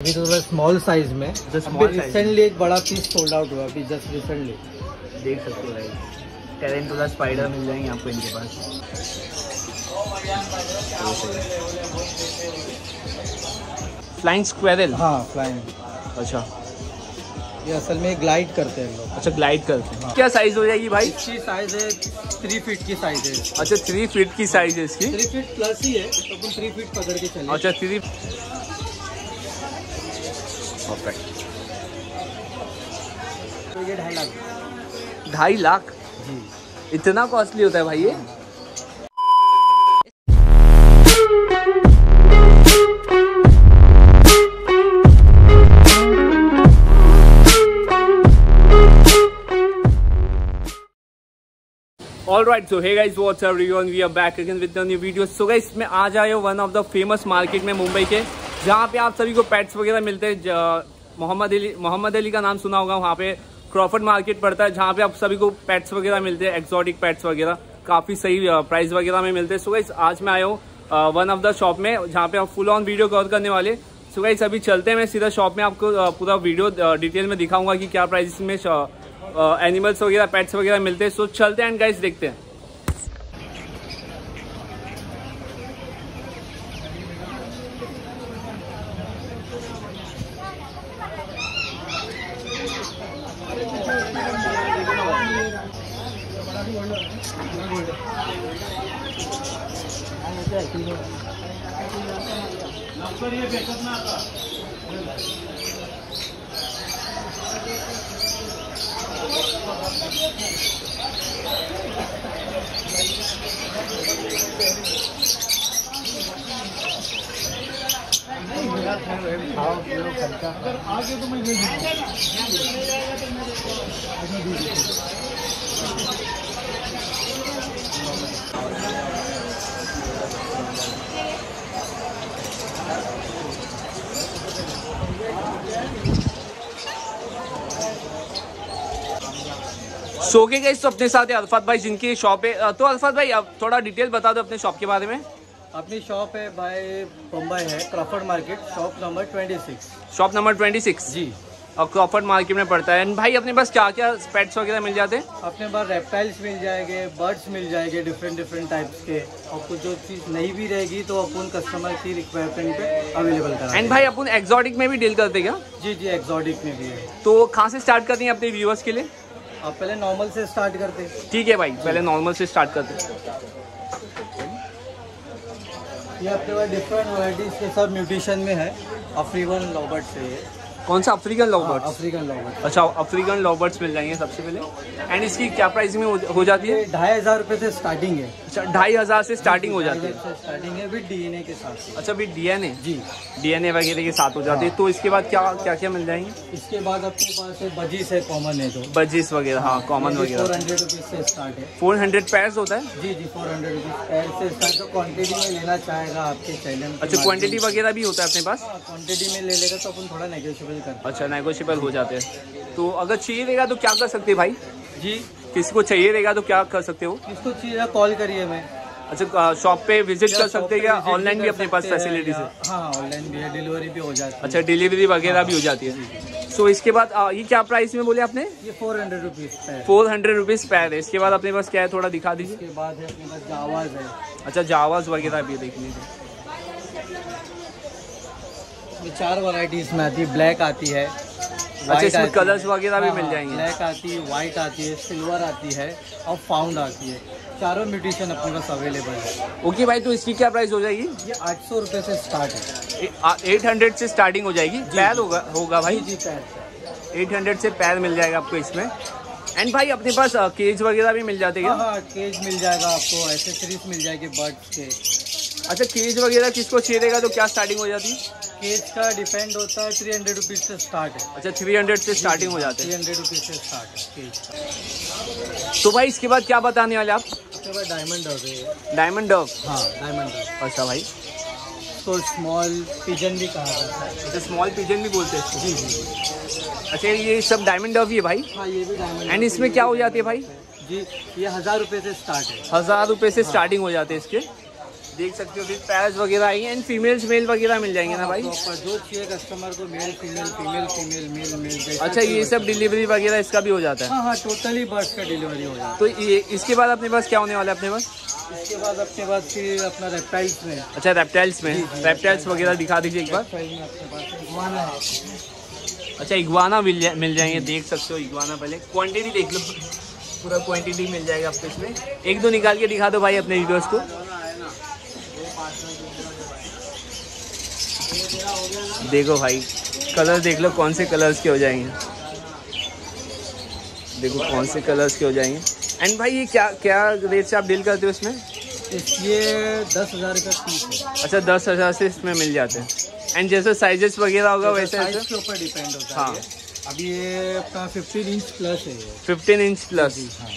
अभी थोड़ा small size में। small size रिसेंटली एक बड़ा पीस सोल्ड आउट हुआ अभी जस्ट रिसेंटली देख सकते हो भाई गाइस टेरेंटुला स्पाइडर मिल जाएँगे आपको इनके पास। फ्लाइंग स्क्वेरल हाँ फ्लाइंग अच्छा। ये असल में ग्लाइड करते हैं लोग। अच्छा ग्लाइड करते हैं। हाँ। क्या साइज़ हो जाएगी भाई? इसकी साइज़ है थ्री फीट की साइज़ है। अच्छा थ्री फीट की साइज़ है इसकी। थ्री फीट प्लस ही है तो अपन थ्री फीट पकड़ के चले अच्छा थ्री परफेक्ट तो ये ढाई लाख ढाई लाख जी इतना कॉस्टली होता है भाई ये All right, so hey guys, what's up everyone? We are back again with the new video. So guys, मैं आज आया हूँ one of the famous market में मुंबई के जहाँ पे आप सभी को पेट्स वगैरह मिलते हैं मोहम्मद अली मोहम्मद अली का नाम सुना होगा, वहाँ पे क्रॉफर्ड मार्केट पड़ता है, जहाँ पे आप सभी को पेट्स वगैरह मिलते हैं एक्सोटिक पेट्स वगैरह, काफ़ी सही प्राइस वगैरह में मिलते हैं। सो गाइस आज मैं आया हूँ वन ऑफ़ द शॉप में, जहाँ पे आप फुल ऑन वीडियो कवर करने वाले सो गाइस अभी चलते हैं, मैं सीधा शॉप में आपको पूरा वीडियो डिटेल में दिखाऊँगा कि क्या प्राइस में एनिमल्स वगैरह पेट्स वगैरह मिलते हैं। सो चलते हैं एंड गाइस देखते हैं। क्या किलो नंबर ये बेचत ना का अगर आगे तो मैं दे दूँगा सो के गए तो अपने साथ है अल्फात भाई जिनकी शॉप है। तो अल्फात भाई अब थोड़ा डिटेल बता दो अपने शॉप के बारे में। अपनी शॉप है भाई मुंबई है Crawford market shop number twenty six shop number twenty six जी। और क्रॉफर्ड मार्केट में पड़ता है। एंड भाई अपने पास क्या क्या पेट्स वगैरह मिल जाते हैं? अपने पास रेप्टाइल्स मिल जाएँगे बर्ड्स मिल जाएँगे डिफरेंट डिफरेंट टाइप्स के। आपको जो चीज़ नहीं भी रहेगी तो अपन कस्टमर की रिक्वायरमेंट पे अवेलेबल करा एंड भाई अपन एक्सोटिक में भी डील करते हैं क्या? जी जी एक्सॉटिक में भी है। तो कहाँ से स्टार्ट करते हैं अपने व्यूअर्स के लिए? आप पहले नॉर्मल से स्टार्ट करते हैं। ठीक है भाई पहले नॉर्मल से स्टार्ट करते हैं। ये अपने पास डिफरेंट वराइटीज के सब म्यूटेशन में है। अफ्रीकन लॉबर्ट से ये कौन सा अफ्रीकन लॉबर्ड्स अफ्रीकन लॉबर्ट अच्छा अफ्रीकन लॉबर्ड्स मिल जाएँगे सबसे पहले। एंड इसकी क्या प्राइसिंग में हो- हो जाती है? ढाई हज़ार रुपये से स्टार्टिंग है। अच्छा ढाई हज़ार से स्टार्टिंग हो जाती है। स्टार्टिंग है विद डीएनए के साथ। अच्छा भी डीएनए जी। डीएनए वगैरह के साथ हो जाती है। तो इसके बाद क्या क्या क्या मिल जाएँगे? इसके बाद आपके पास है बजीस है कॉमन है तो बजिस वगैरह हाँ कॉमन वगैरह। फोर हंड्रेड रुपीज़ से स्टार्ट है। फोर हंड्रेड पैर्स होता है? जी जी फोर हंड्रेड रुपीज़ पैर से स्टार्ट तो क्वांटिटी में लेना चाहेगा आपके चैनल अच्छा क्वांटिटी वगैरह भी होता है अपने पास? क्वांटिटी में ले लेगा तो अपन थोड़ा नेगोशियबल करते अच्छा नेगोशियबल हो जाते हैं। तो अगर चाहिए रहेगा तो क्या कर सकते हैं भाई? जी। किसी को चाहिए रहेगा तो क्या कर सकते हो? किसको चाहिए कॉल करिए मैं अच्छा शॉप पे विज़िट कर सकते हैं क्या ऑनलाइन भी अपने पास फैसिलिटीज़ है हाँ? ऑनलाइन भी है डिलीवरी भी हो जाती है। अच्छा डिलीवरी वगैरह भी हो जाती है। सो इसके बाद ये क्या प्राइस में बोले आपने? ये four hundred rupees four hundred rupees pair है। इसके बाद अपने पास क्या है? थोड़ा दिखा दीजिए। इसके बाद है अपने पास जावाज है। अच्छा जावाज वगैरह भी देख लीजिए ये चार वैरायटीज में आती है ब्लैक आती है अच्छा इसमें कलर्स वगैरह भी मिल जाएँगे। ब्लैक आती है वाइट आती है सिल्वर आती है और फाउंड आती है। चारों म्यूटेशन अपने पास अवेलेबल है। ओके भाई तो इसकी क्या प्राइस हो जाएगी? ये आठ सौ रुपये से स्टार्ट है। एट हंड्रेड से स्टार्टिंग हो जाएगी। पैर होगा होगा भाई? जी जी पैर एट हंड्रेड से पैर मिल जाएगा आपको इसमें। एंड भाई अपने पास केज वगैरह भी मिल जाते हैं हाँ हाँ केज मिल जाएगा आपको एसेसरीज मिल जाएगी बर्ड्स के। अच्छा केज वगैरह किसको रहेगा तो क्या स्टार्टिंग हो जाती? है केज का डिपेंड होता है थ्री हंड्रेड रुपीज़ से स्टार्ट है। अच्छा थ्री हंड्रेड से स्टार्टिंग हो जाते थ्री हंड्रेड रुपीज़ से स्टार्ट है तो भाई इसके बाद क्या बताने वाले आप? बाद डायमंड है। डायमंड डव हाँ डायमंड अच्छा भाई। तो स्मॉल पिजन भी कहा जाता है। अच्छा स्मॉल पिजन भी बोलते हैं जी जी। अच्छा ये सब डायमंड ही है भाई? हाँ ये भी डायमंड एंड इसमें क्या हो जाती है भाई? जी ये हज़ार रुपये से स्टार्ट है। हज़ार रुपये से स्टार्टिंग हो जाते हैं इसके। देख सकते हो फिर पैर्स वगैरह आई एंड फीमेल्स मेल वगैरह मिल जाएँगे ना भाई? जो चाहिए कस्टमर को male female female female male male अच्छा ये सब डिलीवरी वगैरह इसका भी हो जाता है? हाँ हाँ टोटली बर्ड्स का डिलीवरी हो जाता तो ये इसके बाद अपने पास क्या होने वाला है अपने पास? इसके बाद अपने पास फिर अपना रेप्टाइल्स में। अच्छा रेप्टाइल्स में। रेप्टाइल्स वगैरह दिखा दीजिए एक बार। अच्छा इगवाना मिल जा, मिल जाएँगे देख सकते हो इगवाना पहले। क्वांटिटी देख लो। पूरा क्वांटिटी मिल जाएगा आपको इसमें। एक दो निकाल के दिखा दो भाई अपने वीडियोस को। देखो भाई कलर देख लो कौन से कलर्स के हो जाएँगे। देखो कौन से कलर्स के हो जाएँगे। एंड भाई ये क्या क्या रेट से आप डील करते हो इसमें? ये दस हज़ार का पीस है। अच्छा दस हज़ार से इसमें मिल जाते हैं। एंड जैसे साइजेस वगैरह होगा वैसे साइज़ के ऊपर डिपेंड होता हाँ। है। अभी ये अपना 15 इंच प्लस है फिफ्टीन इंच प्लस हाँ।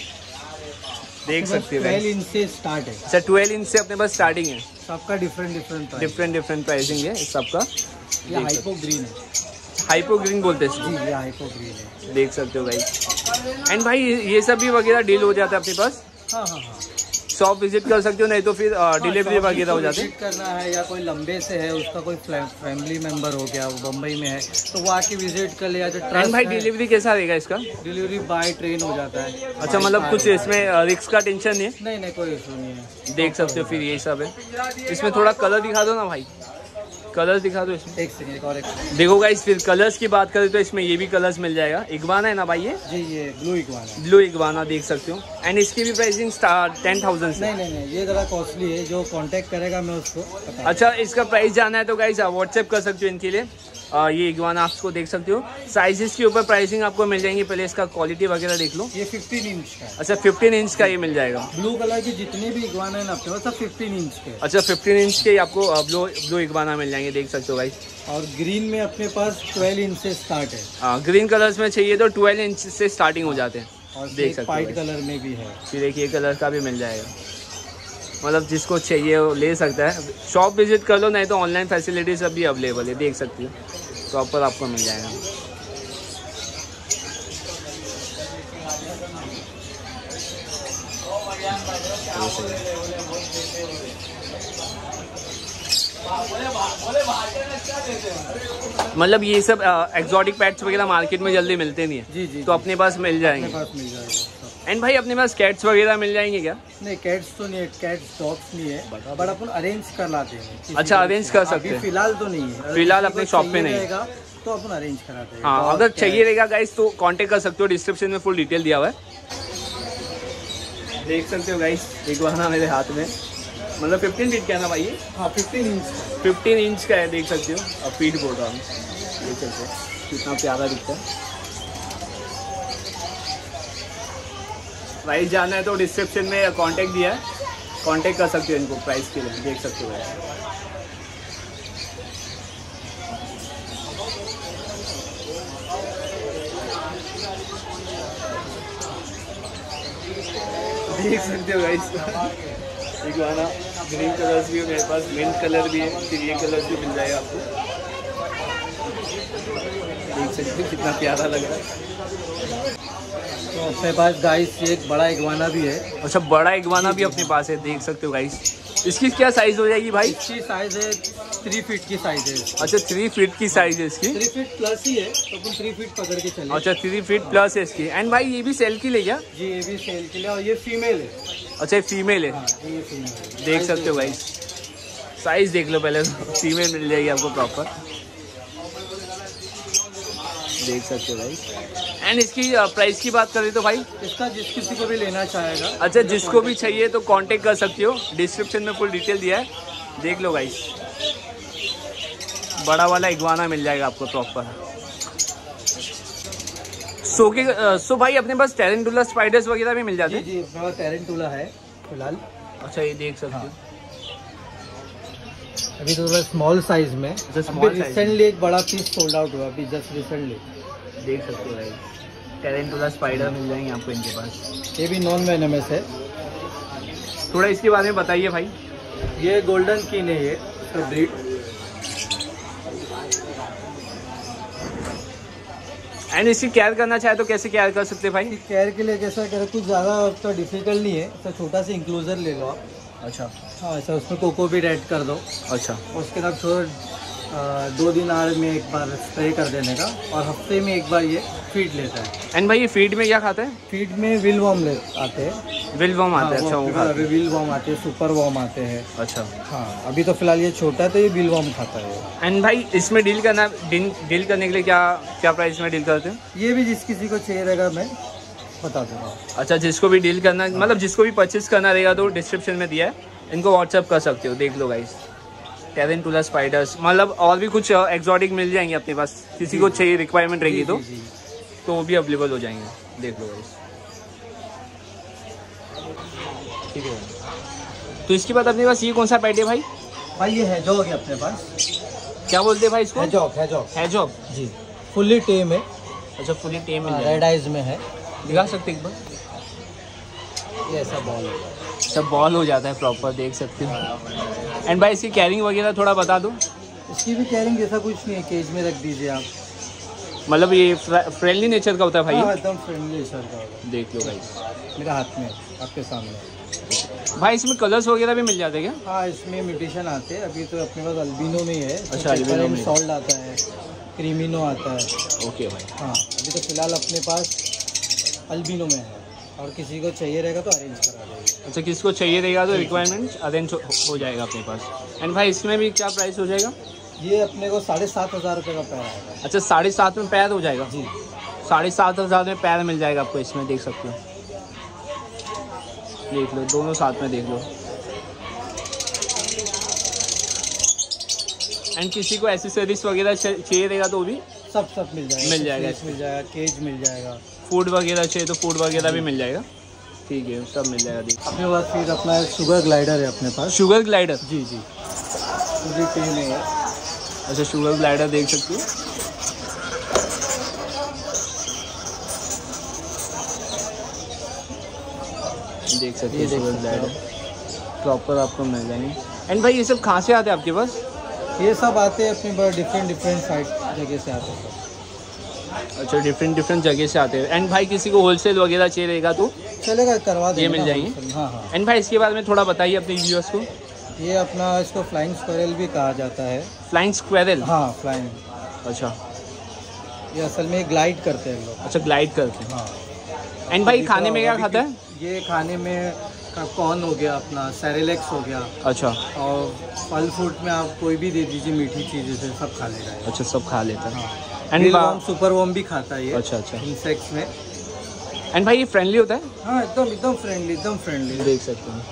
देख सकते हो ट्वेल्व इंच से स्टार्ट है। अच्छा ट्वेल्व इंच से अपने पास स्टार्टिंग है। सबका different different different different pricing है सबका। ये हाइपो ग्रीन है। हाइपो ग्रीन बोलते हैं जी ये हाइपो ग्रीन है। देख सकते हो भाई। एंड भाई ये ये सब भी वगैरह डील हो जाता है अपने पास? हाँ हाँ हाँ। शॉप विज़िट कर सकते हो नहीं तो फिर डिलीवरी हाँ, वगैरह हो जाती। visit करना है या कोई लंबे से है उसका कोई फैमिली मेंबर हो गया वो बम्बई में है तो वो आके विज़िट कर लिया जो हैं भाई डिलीवरी कैसा रहेगा इसका? डिलीवरी बाय ट्रेन हो जाता है। अच्छा मतलब कुछ इसमें रिक्स का टेंशन नहीं है? नहीं नहीं कोई इशू नहीं है। देख सकते हो फिर यही सब है। इसमें थोड़ा कलर दिखा दो ना भाई। कलर्स दिखा दो इसमें। एक सेकेंड एक और एक देखो गाइस फिर कलर्स की बात करें तो इसमें ये भी कलर्स मिल जाएगा। इगवाना है ना भाई ये? जी ये ब्लू इगवाना ब्लू इगवाना देख सकते हो। एंड इसकी भी प्राइसिंग स्टार्ट टेन थाउज़ेंड नहीं नहीं नहीं ये ज़रा कॉस्टली है जो कॉन्टेक्ट करेगा मैं उसको अच्छा इसका प्राइस जाना है तो गाइस आप व्हाट्सएप कर सकते हो इनके लिए। आ, ये इगवाना आपको देख सकते हो। साइजेस के ऊपर प्राइसिंग आपको मिल जाएँगी पहले इसका क्वालिटी वगैरह देख लो। ये 15 इंच का अच्छा 15 इंच का ये मिल जाएगा। ब्लू कलर के जितने भी इक्वाना है ना अपने पास सब 15 इंच के अच्छा 15 इंच के आपको ब्लू ब्लू इगवाना मिल जाएँगे देख सकते हो गाइस और ग्रीन में अपने पास 12 इंच से स्टार्ट है। हाँ ग्रीन कलर्स में चाहिए तो 12 इंच से स्टार्टिंग हो जाते हैं। और देख सकते हो वाइट कलर में भी है। फिर एक ये कलर का भी मिल जाएगा। मतलब जिसको चाहिए वो ले सकता है। शॉप विज़िट कर लो नहीं तो ऑनलाइन फैसिलिटी सब भी अवेलेबल है देख सकती हो। प्रॉपर आपको मिल जाएगा। मतलब ये सब एक्सोटिक पैट्स वगैरह मार्केट में जल्दी मिलते नहीं है। जी जी तो अपने पास मिल अपने जाएँगे पास मिल जाएगा। एंड भाई अपने पास कैट्स वगैरह मिल जाएँगे क्या? नहीं कैट्स तो नहीं है कैट्स डॉग्स नहीं है बट अपन अरेंज कर लाते हैं। अच्छा, arrange कर सकते हैं। फ़िलहाल तो नहीं है। फ़िलहाल अपने shop पे नहीं रहेगा, तो अपन अरेंज कराते हैं। हाँ अगर चाहिए रहेगा गाइस तो कांटेक्ट कर सकते हो। डिस्क्रिप्शन में फुल डिटेल दिया हुआ है। देख सकते हो गाइस एक बार ना मेरे हाथ में। मतलब 15 फीट का है ना भाई ये? हाँ फिफ्टीन इंच का। 15 इंच का है देख सकते हो। और फीट बोल रहा हूँ। देख सकते हो कितना प्यारा दिखता है। प्राइस जाना है तो डिस्क्रिप्शन में कांटेक्ट दिया है। कांटेक्ट कर सकते हो इनको प्राइस के लिए, देख सकते हो देख सकते हो गाइस एक गाना ग्रीन कलर्स भी है मेरे पास मिंट कलर भी है, फिर ये कलर भी मिल जाएगा आपको। देख सकते हो कितना प्यारा लग रहा है। तो अपने पास गाइस एक बड़ा इगवाना भी है। अच्छा बड़ा इगवाना भी अपने पास है देख सकते हो गाइस इसकी क्या साइज़ हो जाएगी भाई? इसकी साइज़ है थ्री फीट की साइज़ है। अच्छा थ्री फीट की साइज़ है इसकी। थ्री फीट प्लस ही है तो अपन थ्री फीट पकड़ के चले। अच्छा थ्री फीट प्लस है इसकी। एंड भाई ये भी सेल की ले क्या? जी ये भी सेल के लिए और ये फीमेल है। अच्छा ये फीमेल है। हाँ देख सकते हो। गाइस साइज़ देख लो पहले फीमेल मिल जाएगी आपको प्रॉपर देख सकते हो भाई एंड इसकी प्राइस की बात करें तो भाई? इसका जिस किसी को भी लेना चाहेगा। अच्छा जिसको भी चाहिए तो कांटेक्ट कर सकते हो। डिस्क्रिप्शन में फुल डिटेल दिया है। देख लो गाइस बड़ा वाला इगवाना मिल जाएगा आपको प्रॉपर सो के सो भाई अपने पास टेरेंटुला स्पाइडर्स वगैरह भी मिल जाते हैं? जी अपने पास टेरेंटूला है फ़िलहाल। अच्छा ये देख सकते हो। हाँ। अभी तो थोड़ा स्मॉल साइज़ में। अच्छा, small size रिसेंटली एक बड़ा पीस सोल्ड आउट हुआ अभी जस्ट रिसेंटली देख सकते हो भाई। टेरेंटुला स्पाइडर मिल जाएँगे आपको इनके पास। ये भी नॉन वेनमस है। थोड़ा इसके बारे में बताइए भाई। ये गोल्डन किन है ये ब्रीड एंड इसकी केयर करना चाहे तो कैसे केयर कर सकते भाई? केयर के लिए कैसा करें कुछ ज़्यादा तो डिफ़िकल्ट नहीं है तो छोटा सा इंक्लोजर ले लो आप। अच्छा। हाँ ऐसा उसमें कोको भी ऐड कर दो। अच्छा। उसके बाद अ, दो दिन आड़ में एक बार स्प्रे कर देने का और हफ़्ते में एक बार ये फ़ीड लेता है। एंड भाई ये फ़ीड में क्या खाते हैं? फ़ीड में विल वॉर्म ले आते हैं। विल वॉर्म हाँ, आते हैं वो अच्छा अभी विल वॉर्म आते हैं सुपर वॉर्म आते हैं। हैं अच्छा। हाँ अभी तो फ़िलहाल ये छोटा है तो ये विल वॉर्म खाता है। एंड भाई इसमें डील करना डील डील करने के लिए क्या क्या प्राइस में डील करते हैं? ये भी जिस किसी को चाहिए रहेगा मैं बता दूँगा। अच्छा जिसको भी डील करना मतलब जिसको भी परचेज करना रहेगा तो डिस्क्रिप्शन में दिया है। इनको व्हाट्सअप कर सकते हो देख लो गाइस टेरेंटुला स्पाइडर्स मतलब और भी कुछ एक्सॉटिक मिल जाएँगे अपने पास। किसी को चाहिए रिक्वायरमेंट रहेगी तो जी, जी। तो वो भी अवेलेबल हो जाएँगे। देख लो गाइस ठीक है। तो इसके बाद अपने पास ये कौन सा पैट है भाई? भाई ये है जॉग है अपने पास। क्या बोलते हैं भाई इसको? है जॉग है जॉग है जॉब जी। फुल्ली टेम है। अच्छा फुली टेम मिल रेड आइज़ में है। दिखा सकते हैं एक बार। ये ऐसा बॉल है। सब बॉल हो जाता है प्रॉपर देख सकते हो। एंड भाई इसकी कैरिंग वगैरह थोड़ा बता दो। इसकी भी कैरिंग जैसा कुछ नहीं है केज में रख दीजिए आप। मतलब ये फ्रेंडली नेचर का होता है हाँ, भाई एकदम फ्रेंडली नेचर का होगा। देख लो भाई। मेरे हाथ में आपके सामने। भाई इसमें कलर्स वगैरह भी मिल जाते हैं क्या? हाँ इसमें म्यूटेशन आते हैं। अभी तो अपने पास अल्बिनो में ही है। अच्छा, albino में। सॉल्ट आता है क्रीमिनो आता है। ओके भाई। हाँ अभी तो फ़िलहाल अपने पास अल्बिनो में है। और किसी को चाहिए रहेगा तो अरेंज करा देंगे। अच्छा किसको चाहिए रहेगा तो रिक्वायरमेंट अरेंज हो, हो जाएगा अपने पास। एंड भाई इसमें भी क्या प्राइस हो जाएगा? ये अपने को साढ़े सात हज़ार रुपये का पैर आएगा। अच्छा साढ़े सात में पैर हो जाएगा? जी। साढ़े सात हज़ार में पैर मिल जाएगा आपको इसमें देख सकते हो। देख लो दोनों साथ में देख लो। एंड किसी को एसेसरीज वगैरह चाहिए रहेगा तो भी? सब सब मिल जाएगा। मिल जाएगा। मिल जाएगा केज मिल जाएगा। फ़ूड वगैरह चाहिए तो फ़ूड वगैरह भी मिल जाएगा। ठीक है सब मिल जाएगा अपने पास फिर अपना शुगर ग्लाइडर है अपने पास? शुगर ग्लाइडर जी जी। पूरी टेन है अच्छा शुगर ग्लाइडर देख सकते हो। देख सकते हो शुगर ग्लाइडर प्रॉपर आपको मिल जाएँगे। एंड भाई ये सब कहाँ से आते हैं आपके पास? ये सब आते हैं अपने डिफरेंट डिफरेंट साइड जगह से आते हैं। अच्छा डिफरेंट डिफरेंट जगह से आते हैं। एंड भाई किसी को होलसेल वगैरह चाहिए रहेगा तो? चलेगा करवा देंगे मिल जाएँगे? हाँ हाँ। एंड भाई इसके बारे में थोड़ा बताइए अपने व्यूअर्स को। ये अपना इसको फ्लाइंग स्क्वायरल भी कहा जाता है। फ्लाइंग स्क्वेरल हाँ फ्लाइंग अच्छा। ये असल में ग्लाइड करते हैं लोग। अच्छा ग्लाइड करते हैं। हाँ। एंड भाई खाने में क्या खाता है? ये खाने में कॉर्न हो गया अपना सेरेलेक्स हो गया। अच्छा। और फल फ्रूट में आप कोई भी दे दीजिए मीठी चीज़ें से सब खा लेगा। ये। अच्छा सब खा लेता है। हाँ। एंड सुपर वॉर्म भी खाता है अच्छा अच्छा। इंसेक्ट्स में। एंड भाई ये फ्रेंडली होता है? हाँ एकदम एकदम फ्रेंडली एकदम फ्रेंडली देख सकते हैं।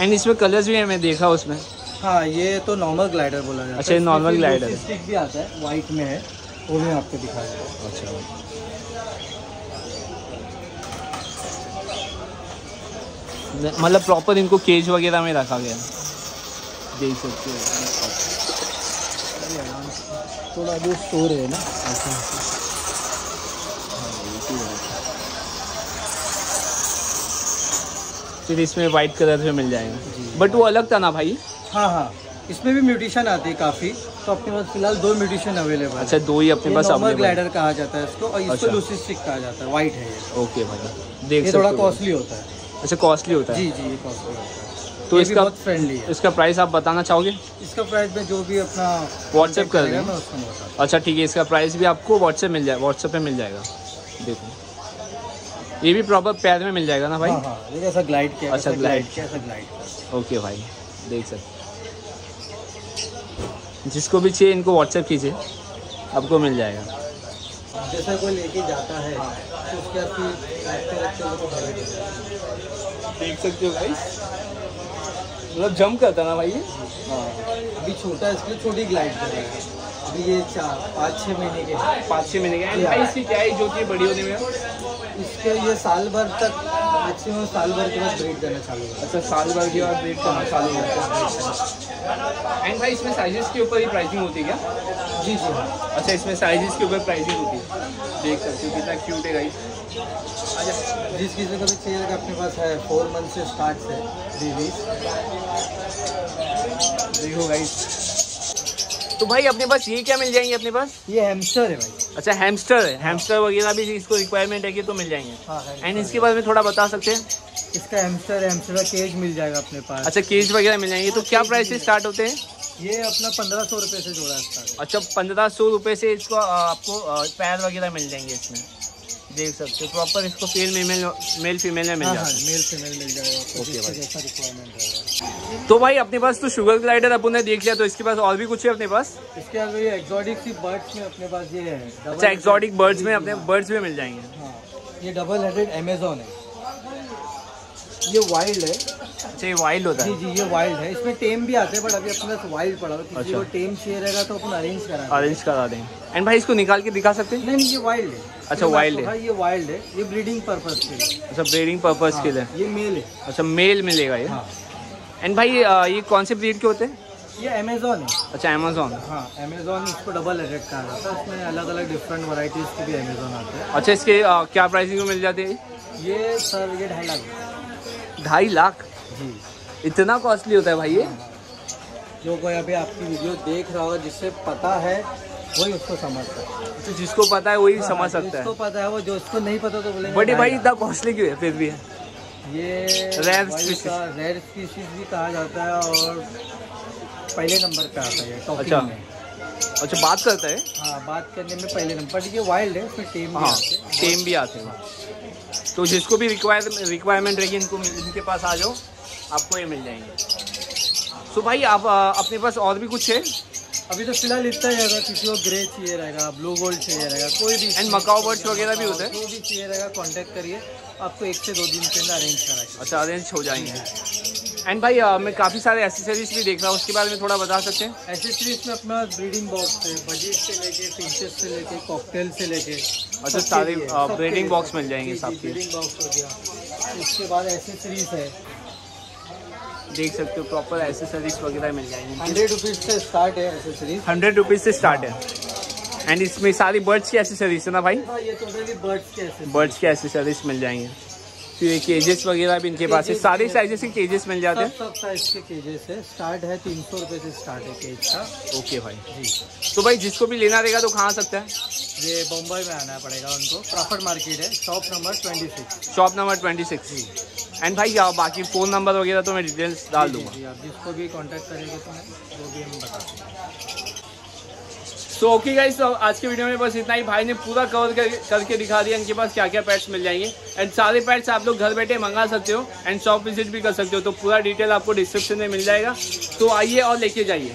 एंड इसमें कलर्स भी है मैं देखा उसमें। हाँ ये तो नॉर्मल ग्लाइडर बोला जाता अच्छा, ये इसमें normal फिर glider दूसरी है। स्टिक भी आता है वाइट में है वो भी आपको दिखा देगा अच्छा। मतलब प्रॉपर इनको केज वगैरह में रखा गया देख सकते हो। थोड़ा जो स्टोर है ना फिर इसमें वाइट कलर में मिल जाएगा। बट वो अलग था ना भाई? हाँ हाँ। इसमें भी म्यूटेशन आती है काफ़ी। तो अपने पास फ़िलहाल दो म्यूटेशन अवेलेबल अच्छा दो ही अपने पास नॉर्मल अवेलेबल ग्लाइडर कहा जाता है इसको और इसको अच्छा। लूसी स्टिक कहा जाता है। वाइट है ये। ओके भाई देख ये थोड़ा कॉस्टली होता है। अच्छा कॉस्टली होता है। जी जी ये कॉस्टली होता है। तो इसका बहुत फ्रेंडली है। इसका प्राइस आप बताना चाहोगे? इसका प्राइस में जो भी अपना व्हाट्सएप कर दें। अच्छा ठीक है इसका प्राइस भी आपको व्हाट्सएप मिल जाए व्हाट्सएप पे मिल जाएगा। देखो। ये भी प्रॉपर पैर में मिल जाएगा ना भाई? हाँ हाँ ये ग्लाइड किया अच्छा, किया ऐसा ग्लाइड किया ओके भाई देख सकते जिसको भी चाहिए इनको व्हाट्सएप कीजिए आपको मिल जाएगा। जैसा कोई लेके जाता है तो उसके बाद है। देख सकते हो भाई। मतलब जम करता ना भाई। हाँ। अभी छोटा है इसलिए छोटी ग्लाइड करेगा। अभी ये चार पाँच छः महीने के पाँच छः महीने के भाई इसकी क्या एज होती है बड़ी होने में? इसके ये साल भर तक मैक्सिमम साल भर के बाद ब्रीड करना चालू होगा। अच्छा साल भर के बाद ब्रेक करना चालू है एंड भाई इसमें साइजेस के ऊपर ही प्राइसिंग होती है क्या? जी जी। हाँ अच्छा इसमें साइजेस के ऊपर प्राइसिंग होती है। देख सकते हो कितना क्यूट है गाइस अच्छा जिस किसी को भी चाहिए अपने पास है फोर मंथ से स्टार्ट है बेबी देखो गाइस तो भाई अपने पास ये क्या मिल जाएँगे अपने पास? ये हैमस्टर है भाई। अच्छा हैमस्टर है। हैमस्टर वगैरह भी इसको रिक्वायरमेंट है कि तो मिल जाएँगे। हाँ एंड इसके बारे में थोड़ा बता सकते हैं? इसका हैमस्टर है हैमस्टर का केज मिल जाएगा अपने पास। अच्छा केज वगैरह मिल जाएँगे। तो क्या प्राइस से स्टार्ट होते हैं? ये अपना पंद्रह सौ रुपये से जोड़ा स्टार्ट अच्छा पंद्रह सौ रुपये से इसको आपको पैर वगैरह मिल जाएँगे इसमें। देख सकते हो। प्रॉपर इसको फेल मेल मेल फीमेल में मिल जाएगा हाँ मेल फीमेल मिल जाएगा। ओके भाई। रिक्वायरमेंट तो भाई अपने पास तो शुगर ग्लाइडर अपन ने देख लिया तो इसके पास और भी कुछ है अपने पास? इसके अलावा ये एक्सोटिक सी बर्ड्स में अपने पास ये है। अच्छा एक्सोटिक बर्ड्स में अपने बर्ड्स में मिल जाएँगे। हाँ ये डबल हेडेड अमेजोन है। ये वाइल्ड है। अच्छा ये वाइल्ड होता है। जी जी ये वाइल्ड है। इसमें टेम भी आते हैं बट अभी अपने पास वाइल्ड पड़ा हुआ है। अच्छा। को टेम चाहिए रहेगा तो अपन अरेंज करा अरेंज करा दें एंड भाई इसको निकाल के दिखा सकते हैं? नहीं नहीं ये वाइल्ड है। अच्छा, ये wild है। हाँ, ये वाइल्ड है। ये ब्रीडिंग पर्पज के लिए। अच्छा ब्रीडिंग पर्पज के लिए। हाँ, ये मेल है। अच्छा मेल मिलेगा ये। हाँ। एंड भाई ये कौन से ब्रीड के होते हैं? ये अमेजोन है। अच्छा अमेजोन हाँ अमेजोन इसको डबल हेडेड कहा जाता है इसमें अलग अलग डिफरेंट वराइटीज के भी अमेजोन आते हैं। अच्छा इसके अ, क्या प्राइसिंग में मिल जाते हैं? ये सर ये ढाई लाख। ढाई लाख? जी। इतना कॉस्टली होता है भाई ये? जो कोई अभी आपकी वीडियो देख रहा होगा जिससे पता है वही उसको समझता है। तो जिसको पता है वही हाँ, समझ सकता जिसको है। पता है वो जो उसको नहीं पता तो बोलेंगे बट भाई इतना कॉस्टली क्यों है? फिर भी है। ये Rare वाइल्ड रेयर स्पीशीज भी कहा जाता है और पहले नंबर पे आता है अच्छा। में। अच्छा बात करता है। हाँ बात करने में पहले नंबर ये वाइल्ड है उसमें टेम भी हाँ आते हैं। टेम भी आते हैं। तो जिसको भी रिक्वायर रिक्वायरमेंट रहेगी इनको इनके पास आ जाओ आपको ये मिल जाएँगे। तो भाई आप अपने पास और भी कुछ है? अभी तो फ़िलहाल इतना ही रहेगा किसी को ग्रे चाहिए रहेगा ब्लू गोल्ड चाहिए रहेगा कोई भी एंड मकाओ बर्ड्स वगैरह भी होते हैं? जो भी चाहिए रहेगा कॉन्टैक्ट करिए आपको एक से दो दिन के अंदर अरेंज करा अच्छा अरेंज हो जाएँगे। एंड भाई अ, मैं काफ़ी सारे एसेसरीज भी देख रहा हूँ उसके बारे में थोड़ा बता सकते हैं? एसेसरीज में अपना ब्रीडिंग बॉक्स है बजट से लेके फिंचेस से लेके कॉकटेल से लेके अच्छा, सारे, breeding box मिल जाएँगे सबके। ब्रीडिंग बॉक्स हो गया। इसके बाद एसेसरीज है। देख सकते हो प्रॉपर एसेसरीज वगैरह मिल जाएँगे। हंड्रेड रुपीज़ से स्टार्ट है एसेसरीज हंड्रेड रुपीज़ से स्टार्ट है। एंड इसमें सारी बर्ड्स की एसेसरीज है ना भाई? हाँ ये टोटली बर्ड्स के बर्ड्स के एसेसरीज मिल जाएँगे। ये केजेस वगैरह भी इनके पास है? सारे साइजेस के केजेस मिल जाते हैं? सब साइज़ के केजेस है। स्टार्ट है तीन सौ रुपये से स्टार्ट है केज का। ओके भाई। जी। तो भाई जिसको भी लेना रहेगा तो कहाँ आ सकता है? ये बम्बई में आना पड़ेगा उनको। प्रॉफिट मार्केट है। Shop number twenty six shop number twenty six ji. And भाई आ, बाकी फ़ोन नंबर वगैरह तो मैं डिटेल्स डाल दूँगा। आप जिसको भी कांटेक्ट करेंगे तो मैं वो भी हम बता देंगे। सो ओके गाइस तो आज के वीडियो में बस इतना ही। भाई ने पूरा कवर कर, करके दिखा दिया इनके पास क्या क्या पैट्स मिल जाएँगे। एंड सारे पैट्स आप लोग घर बैठे मंगा सकते हो एंड शॉप विज़िट भी कर सकते हो। तो पूरा डिटेल आपको डिस्क्रिप्शन में मिल जाएगा। तो आइए और लेके जाइए।